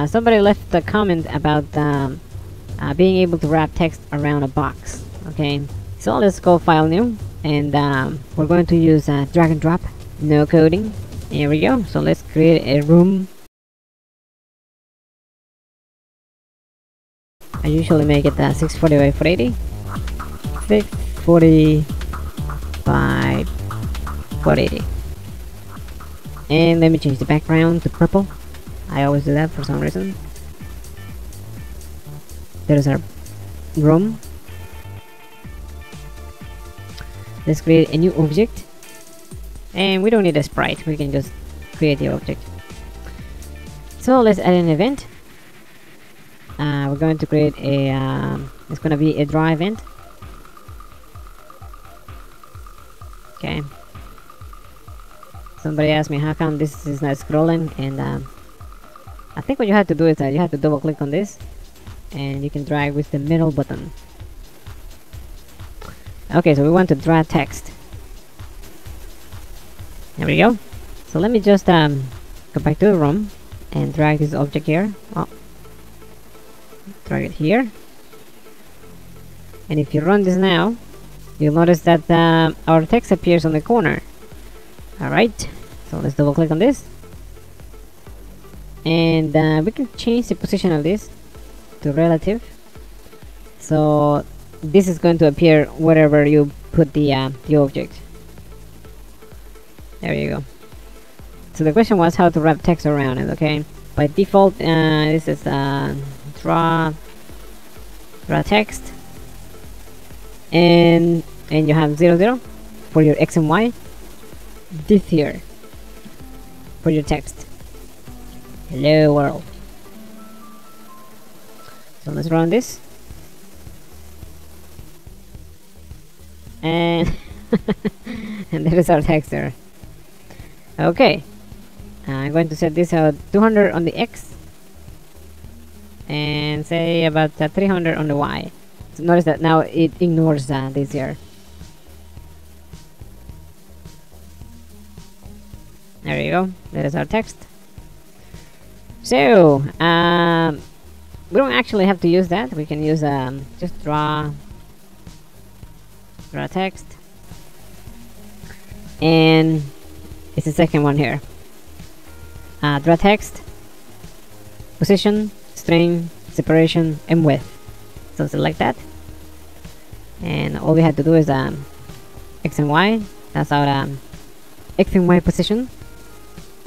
uh, somebody left a comment about um, uh, being able to wrap text around a box. Okay, so let's go file new, and um, we're going to use uh, drag and drop, no coding. Here we go. So let's create a room. I usually make it uh, 640 by 480. 640 by 480. And let me change the background to purple. I always do that for some reason. There's our room. Let's create a new object. And we don't need a sprite, we can just create the object. So let's add an event. Uh, we're going to create a, um, it's going to be a draw event. Okay. Somebody asked me how come this is not scrolling and um, I think what you have to do is that you have to double click on this and you can drag with the middle button. Okay, so we want to draw text. There we go. So let me just um, go back to the room and drag this object here. Oh. Drag it here. And if you run this now, you'll notice that uh, our text appears on the corner. Alright, so let's double click on this. And uh, we can change the position of this to relative. So this is going to appear wherever you put the, uh, the object. There you go. So the question was how to wrap text around it, okay? By default, uh, this is uh, draw, draw text. And, and you have 0, 0 for your X and Y. This here for your text. Hello world. So let's run this. And and there is our text there. Okay. I'm going to set this at 200 on the X and say about uh, 300 on the Y. So notice that now it ignores uh, this here. There you go. That is our text. So, um, we don't actually have to use that. We can use um, just draw, draw text, and it's the second one here. Uh, draw text, position, string, separation, and width. So select that, and all we have to do is um, x and y. That's our um, x and y position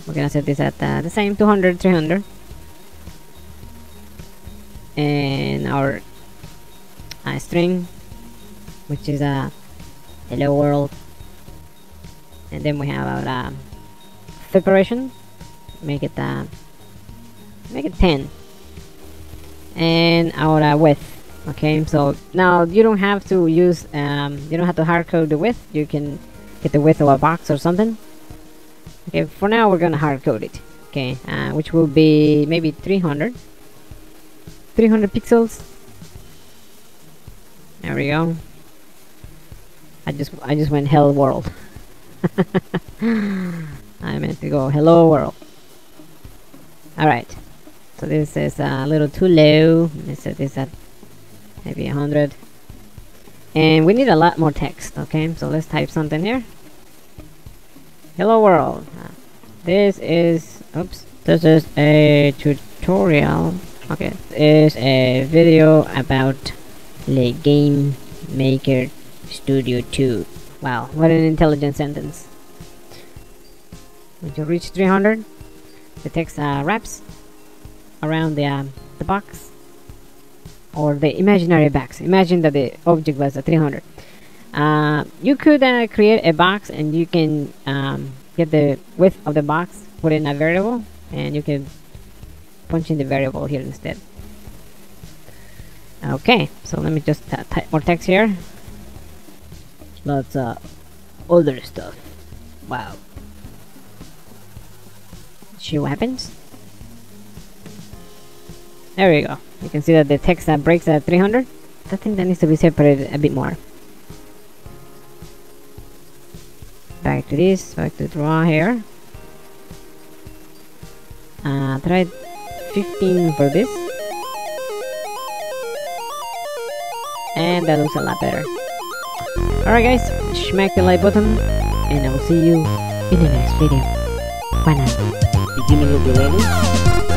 we're gonna set this at uh, the same 200 300 and our uh, string which is a uh, hello world. And then we have our uh, separation. Make it uh, make it 10 and our uh, width. Okay so now you don't have to use um, you don't have to hard code the width. You can get the width of a box or something Okay, for now we're gonna hard code it. Okay, uh, which will be maybe 300. 300 pixels. There we go. I just I just went hello world. I meant to go hello world. Alright. So this is a little too low. Let's set this at maybe 100. And we need a lot more text, okay? So let's type something here. Hello world. This is oops. This is a tutorial. Okay, this is a video about the Game Maker Studio 2. Wow, what an intelligent sentence. When you reach 300, the text uh, wraps around the uh, the box or the imaginary box. Imagine that the object was at 300. Uh, you could uh, create a box and you can um, get the width of the box, put in a variable, and you can punch in the variable here instead. Okay, so let me just type more text here. Lots of older stuff. Wow. See happens? There we go. You can see that the text that breaks at 300. I think that needs to be separated a bit more. Back to this back to draw here uh, try 15 for this. And that looks a lot better. Alright guys, smack the like button and I will see you in the next video. Bye now. Beginning of the level.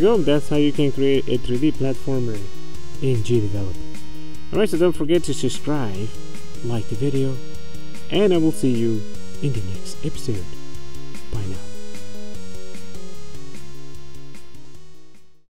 You go. That's how you can create a 3D platformer in GDevelop. Alright, so don't forget to subscribe, like the video, and I will see you in the next episode. Bye now.